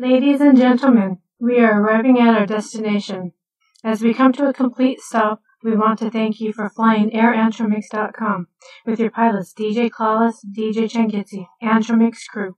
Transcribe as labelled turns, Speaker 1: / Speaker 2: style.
Speaker 1: Ladies and gentlemen, we are arriving at our destination. As we come to a complete stop, we want to thank you for flying AirAntromix.com with your pilots DJ Clawless, DJ Changitzie, Antromix crew.